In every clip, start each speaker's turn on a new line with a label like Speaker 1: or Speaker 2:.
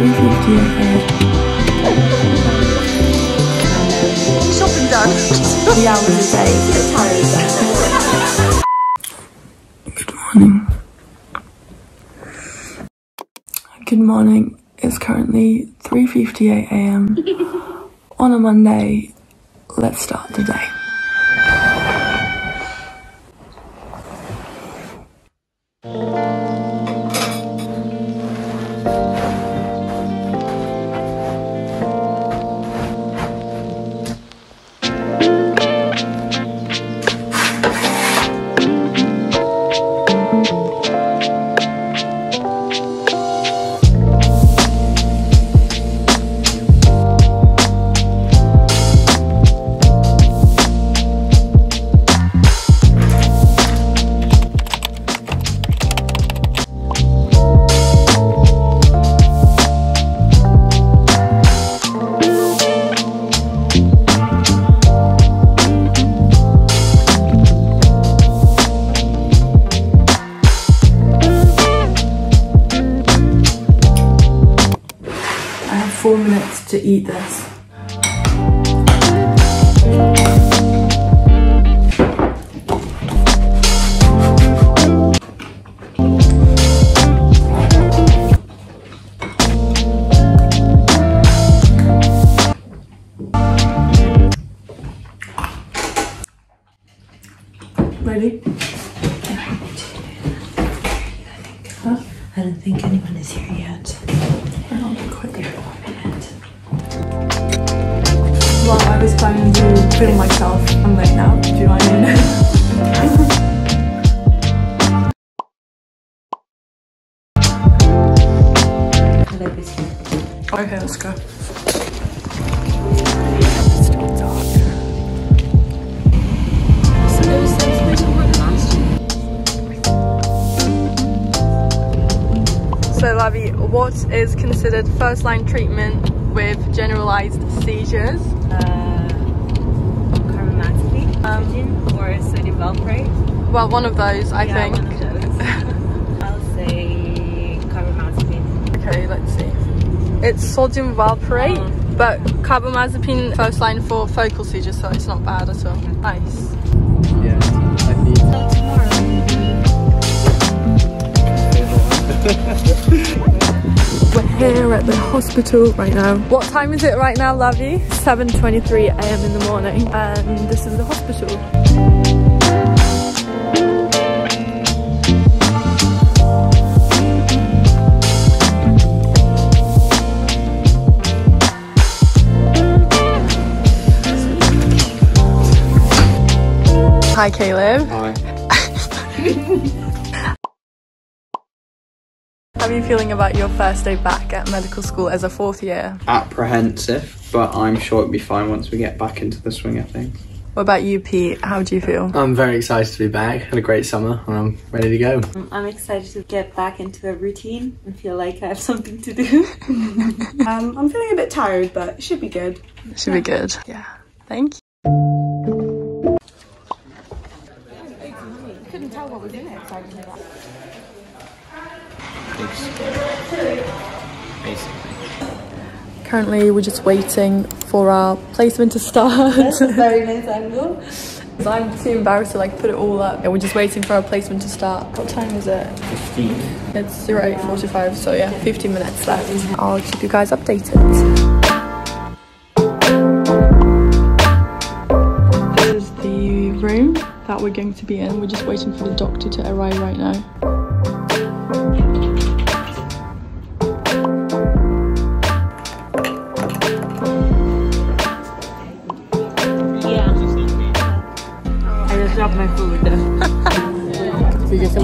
Speaker 1: 3.58am.
Speaker 2: Shopping done.
Speaker 1: Three hours a day, get tired Good morning. Good morning. It's currently 3.58am on a Monday. Let's start the day. I to eat this.
Speaker 3: I
Speaker 1: was planning to film myself. Now. Do you know what I mean? Okay, let's go. So, Lavi, what is considered first line treatment with generalized seizures?
Speaker 3: Uh, carbamazepine,
Speaker 1: Um,
Speaker 3: or sodium valproate.
Speaker 1: Well, one of those, I
Speaker 3: yeah,
Speaker 1: think.
Speaker 3: one of those. I'll say carbamazepine.
Speaker 1: Okay, let's see. It's sodium valproate,
Speaker 3: Oh.
Speaker 1: but carbamazepine first line for focal seizures, so it's not bad at all. Nice.
Speaker 4: Yeah, I need
Speaker 3: tomorrow.
Speaker 1: We're here at the hospital right now. What time is it right now, Lavi? 7.23 a.m. in the morning, and this is the hospital. Hi, Caleb.
Speaker 4: Hi.
Speaker 1: How are you feeling about your first day back at medical school as a fourth year?
Speaker 4: Apprehensive, but I'm sure it'll be fine once we get back into the swing of things.
Speaker 1: What about you, Pete? How do you feel?
Speaker 5: I'm very excited to be back. Had a great summer and I'm ready to go.
Speaker 3: Um, I'm excited to get back into a routine and feel like I have something to do.
Speaker 2: Um, I'm feeling a bit tired, but it should be good.
Speaker 1: It Should be good. Yeah. Thank you. Currently, we're just waiting for our placement to start.
Speaker 3: That's Very nice angle.
Speaker 1: I'm too embarrassed to like put it all up. Yeah, we're just waiting for our placement to start. What time is it?
Speaker 4: 15.
Speaker 1: It's 0845, so yeah, 15 minutes left. I'll keep you guys updated. This is the room that we're going to be in. We're just waiting for the doctor to arrive right now.
Speaker 3: Just dropped my food. so just.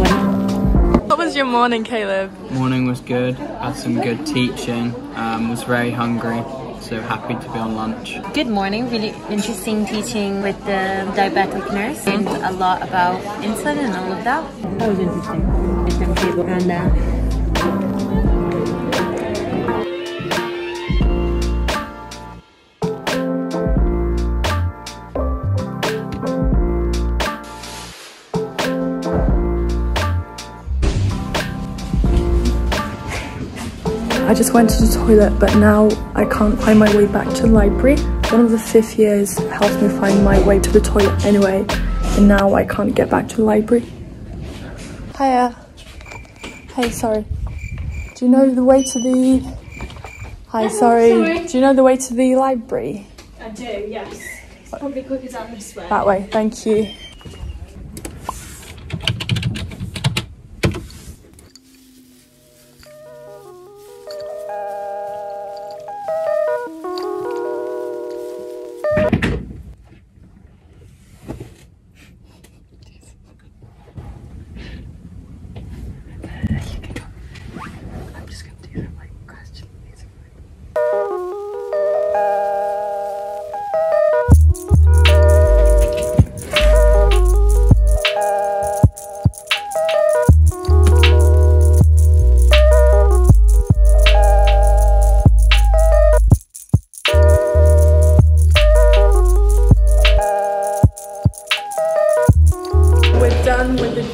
Speaker 1: What was your morning, Caleb?
Speaker 4: Morning was good, had some good teaching, um, was very hungry, so happy to be on lunch.
Speaker 3: Good morning. Really interesting teaching with the diabetic nurse and a lot about insulin and all of that. That was interesting. And uh,
Speaker 1: just went to the toilet, but now I can't find my way back to the library. One of the fifth years helped me find my way to the toilet anyway, and now I can't get back to the library. Hiya. Hey, sorry. Do you know the way to the... Hi, sorry.
Speaker 6: sorry.
Speaker 1: Do you know the way to the library?
Speaker 6: I do, yes. It's probably quicker down this way.
Speaker 1: That way, thank you.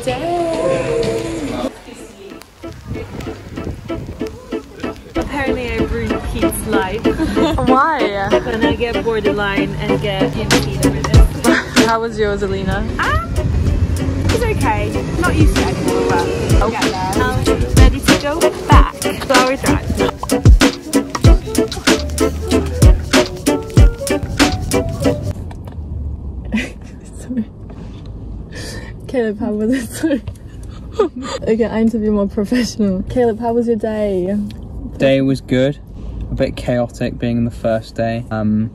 Speaker 1: Day.
Speaker 3: Apparently I ruined Pete's life.
Speaker 1: Why?
Speaker 3: when I get borderline and get it.
Speaker 1: How was yours, Alina?
Speaker 3: Um, it's okay. Not used to it anymore, but I'll
Speaker 1: Caleb, how was it? Sorry. okay, I need to be more professional. Caleb, how was your day?
Speaker 4: Day was good. A bit chaotic being the first day. Um,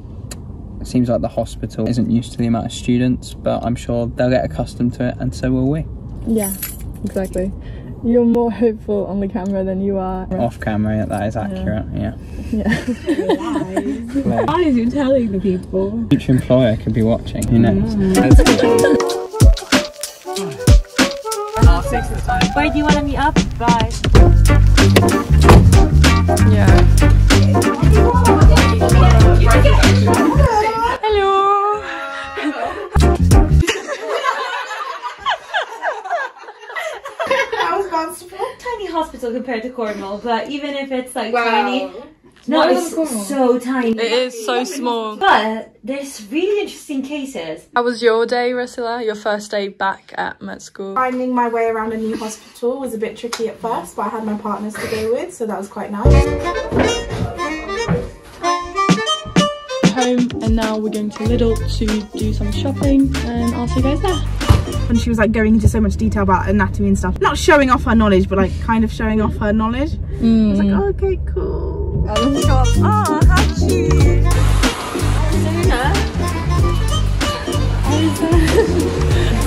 Speaker 4: it seems like the hospital isn't used to the amount of students, but I'm sure they'll get accustomed to it, and so will we.
Speaker 1: Yeah, exactly. You're more hopeful on the camera than you are.
Speaker 4: Off camera, that is accurate. Yeah.
Speaker 1: Yeah.
Speaker 6: Why are you telling the people?
Speaker 4: Future employer could be watching. Who knows? That's good.
Speaker 3: Where do you want to meet up? Bye.
Speaker 1: yeah. Hello.
Speaker 3: Tiny hospital compared to Cornwall, but even if it's like tiny, no, it's so tiny.
Speaker 1: It is so small.
Speaker 3: But there's really interesting cases.
Speaker 1: How was your day, Rusilla? Your first day back at med school?
Speaker 2: Finding my way around a new hospital was a bit tricky at first, but I had my partners to go with, so that was quite nice.
Speaker 1: Home, and now we're going to Lidl to do some shopping, and I'll see you guys there.
Speaker 2: and she was like going into so much detail about anatomy and stuff, not showing off her knowledge, but like kind of showing off her knowledge. I was like, hmm. oh, okay, cool.
Speaker 1: Oh, how cute!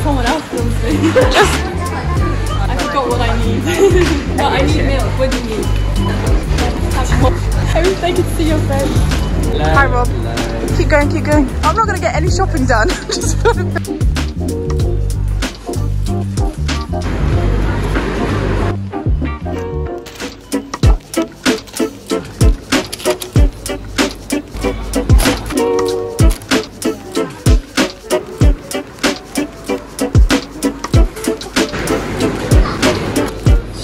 Speaker 1: Someone else films me. I forgot what I need. but I need milk. What do you need? I wish they could see your face.
Speaker 2: Hi, Rob. Keep going, keep going. I'm not gonna get any shopping done.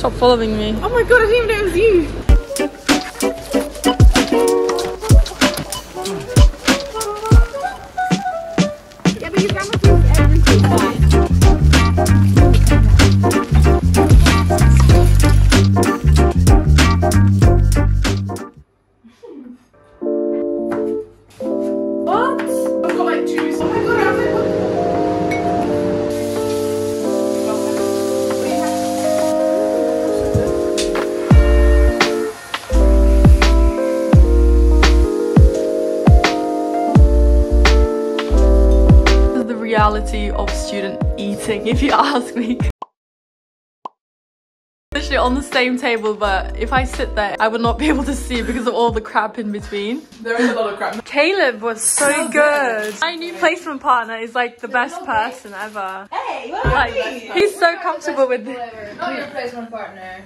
Speaker 1: Stop following me.
Speaker 2: oh my god, I didn't even know it was you.
Speaker 1: Reality of student eating, if you ask me. Literally on the same table, but if I sit there, I would not be able to see because of all the crap in between.
Speaker 2: There is a lot of crap.
Speaker 1: Caleb was so, good. My new placement partner is like the best person ever.
Speaker 3: Hey,
Speaker 1: Like, he's so comfortable with
Speaker 7: Not your placement partner.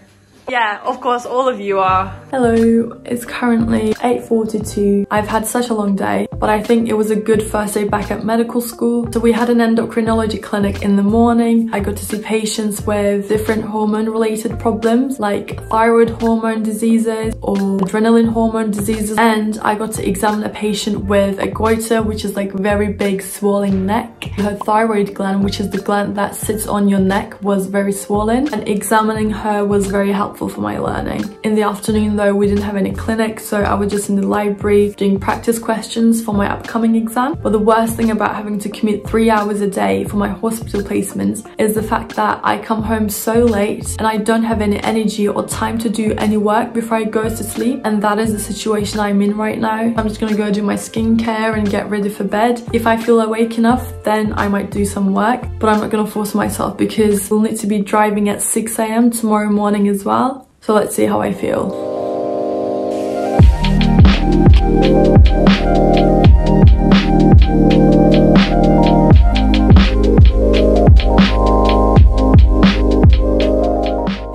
Speaker 1: Yeah, of course, all of you are. Hello, it's currently 8.42. I've had such a long day, but I think it was a good first day back at medical school. So we had an endocrinology clinic in the morning. I got to see patients with different hormone related problems like thyroid hormone diseases or adrenaline hormone diseases. And I got to examine a patient with a goiter, which is like very big swollen neck. Her thyroid gland, which is the gland that sits on your neck, was very swollen and examining her was very helpful helpful for my learning. In the afternoon though, we didn't have any clinics, so I was just in the library doing practice questions for my upcoming exam. But the worst thing about having to commute three hours a day for my hospital placements is the fact that I come home so late and I don't have any energy or time to do any work before I go to sleep. And that is the situation I'm in right now. I'm just gonna go do my skincare and get ready for bed. If I feel awake enough, then I might do some work, but I'm not gonna force myself because we'll need to be driving at 6 a.m. tomorrow morning as well. So let's see how I feel.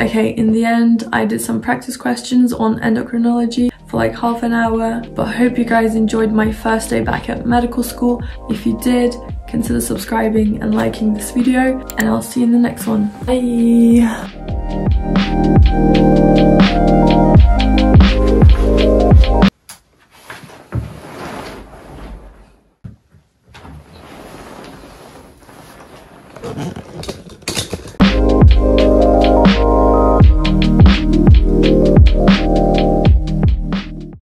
Speaker 1: Okay, in the end, I did some practice questions on endocrinology for like half an hour, but I hope you guys enjoyed my first day back at medical school. If you did, consider subscribing and liking this video, and I'll see you in the next one. Bye!
Speaker 7: Thank you.